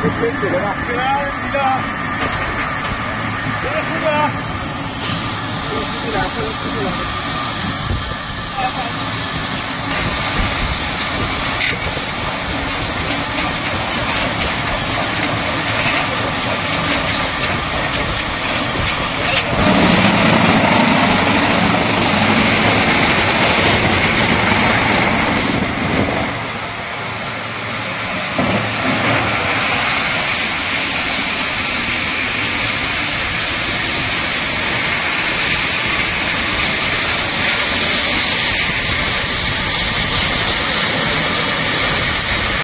坚先起吧对来啊你起来啊你起来啊你起不来你起不不能